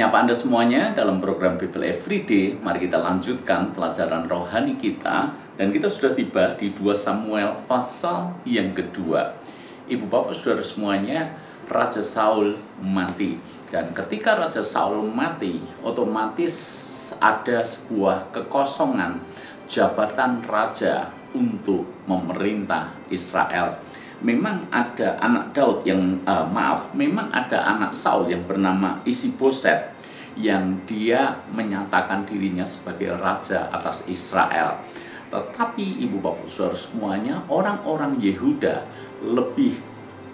menyapa Anda semuanya dalam program Bible Everyday. Mari kita lanjutkan pelajaran rohani kita dan kita sudah tiba di 2 Samuel pasal yang kedua. Ibu bapak saudara semuanya, Raja Saul mati. Dan ketika Raja Saul mati, otomatis ada sebuah kekosongan jabatan raja untuk memerintah Israel memang ada anak Daud yang uh, maaf, memang ada anak Saul yang bernama Isiboset yang dia menyatakan dirinya sebagai raja atas Israel. Tetapi ibu bapak saudara semuanya orang-orang Yehuda lebih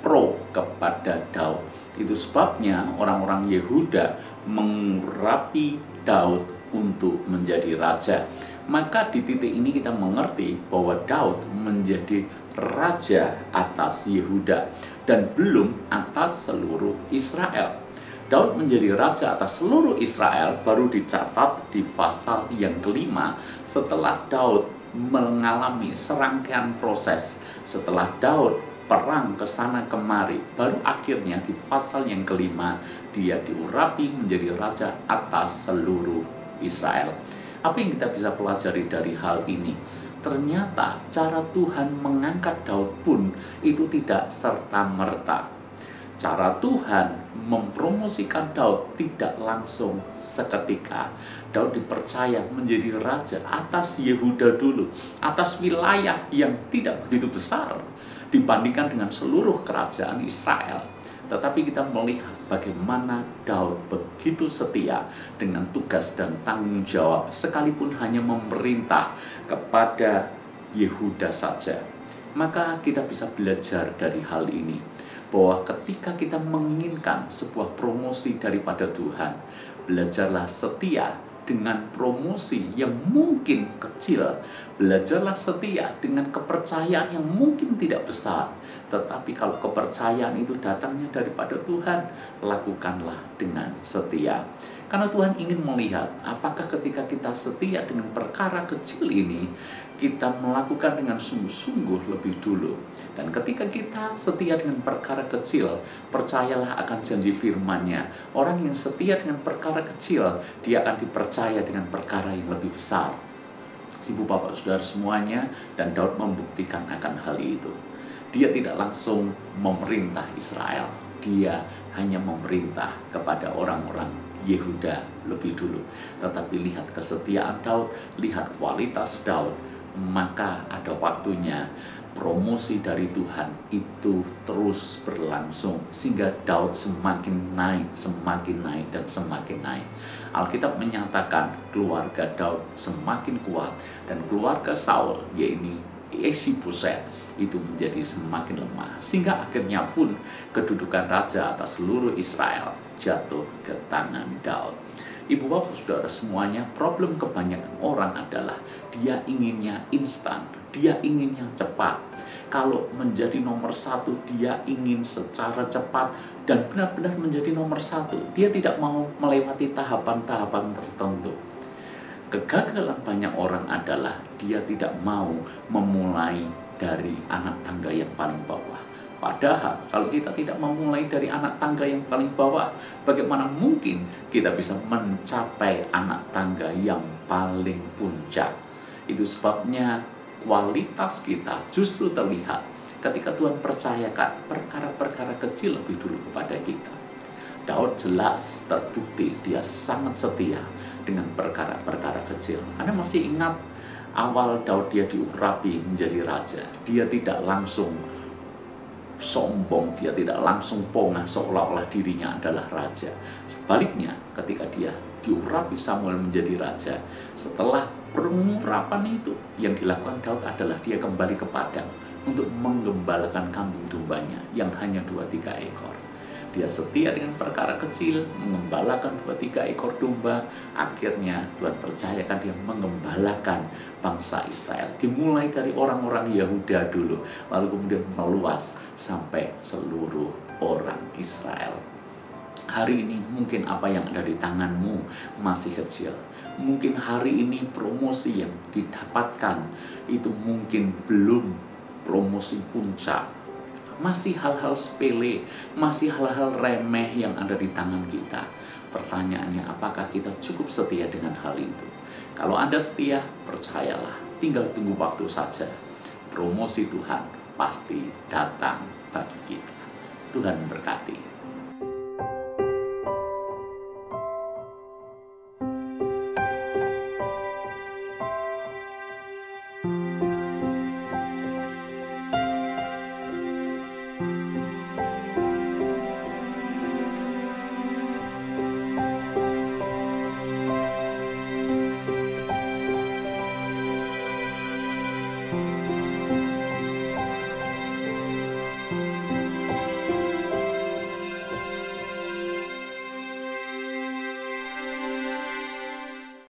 pro kepada Daud. Itu sebabnya orang-orang Yehuda mengurapi Daud untuk menjadi raja. Maka di titik ini kita mengerti bahwa Daud menjadi raja atas Yehuda dan belum atas seluruh Israel. Daud menjadi raja atas seluruh Israel baru dicatat di pasal yang kelima setelah Daud mengalami serangkaian proses setelah Daud perang ke sana kemari baru akhirnya di pasal yang kelima dia diurapi menjadi raja atas seluruh Israel. Apa yang kita bisa pelajari dari hal ini? ternyata cara Tuhan mengangkat Daud pun itu tidak serta-merta. Cara Tuhan mempromosikan Daud tidak langsung seketika. Daud dipercaya menjadi raja atas Yehuda dulu, atas wilayah yang tidak begitu besar dibandingkan dengan seluruh kerajaan Israel. Tetapi kita melihat bagaimana Daud begitu setia dengan tugas dan tanggung jawab sekalipun hanya memerintah kepada Yehuda saja. Maka kita bisa belajar dari hal ini bahwa ketika kita menginginkan sebuah promosi daripada Tuhan, belajarlah setia dengan promosi yang mungkin kecil. Belajarlah setia dengan kepercayaan yang mungkin tidak besar. Tetapi kalau kepercayaan itu datangnya daripada Tuhan, lakukanlah dengan setia. Karena Tuhan ingin melihat apakah ketika kita setia dengan perkara kecil ini, kita melakukan dengan sungguh-sungguh lebih dulu. Dan ketika kita setia dengan perkara kecil, percayalah akan janji firman-Nya. Orang yang setia dengan perkara kecil, dia akan dipercaya dengan perkara yang lebih besar. Ibu bapak saudara semuanya, dan Daud membuktikan akan hal itu. Dia tidak langsung memerintah Israel, dia hanya memerintah kepada orang-orang Yehuda lebih dulu. Tetapi lihat kesetiaan Daud, lihat kualitas Daud, maka ada waktunya promosi dari Tuhan itu terus berlangsung sehingga Daud semakin naik, semakin naik dan semakin naik. Alkitab menyatakan keluarga Daud semakin kuat dan keluarga Saul yaitu Esiboset itu menjadi semakin lemah sehingga akhirnya pun kedudukan raja atas seluruh Israel jatuh ke tangan Daud. Ibu bapak saudara semuanya problem kebanyakan orang adalah dia inginnya instan, dia inginnya cepat. Kalau menjadi nomor satu dia ingin secara cepat dan benar-benar menjadi nomor satu. Dia tidak mau melewati tahapan-tahapan tertentu. Kegagalan banyak orang adalah dia tidak mau memulai dari anak tangga yang paling bawah. Padahal kalau kita tidak memulai dari anak tangga yang paling bawah, bagaimana mungkin kita bisa mencapai anak tangga yang paling puncak? Itu sebabnya kualitas kita justru terlihat ketika Tuhan percayakan perkara-perkara kecil lebih dulu kepada kita. Daud jelas terbukti dia sangat setia dengan perkara-perkara kecil. Anda masih ingat awal Daud dia diurapi menjadi raja. Dia tidak langsung sombong, dia tidak langsung pongah seolah-olah dirinya adalah raja. Sebaliknya, ketika dia diurapi Samuel menjadi raja, setelah pengurapan itu yang dilakukan Daud adalah dia kembali ke padang untuk menggembalakan kambing dombanya yang hanya dua tiga ekor. Dia setia dengan perkara kecil, mengembalakan dua tiga ekor domba. Akhirnya Tuhan percayakan dia mengembalakan bangsa Israel. Dimulai dari orang-orang Yahuda dulu, lalu kemudian meluas sampai seluruh orang Israel. Hari ini mungkin apa yang ada di tanganmu masih kecil. Mungkin hari ini promosi yang didapatkan itu mungkin belum promosi puncak masih hal-hal sepele, masih hal-hal remeh yang ada di tangan kita. Pertanyaannya, apakah kita cukup setia dengan hal itu? Kalau Anda setia, percayalah, tinggal tunggu waktu saja. Promosi Tuhan pasti datang bagi kita. Tuhan berkati.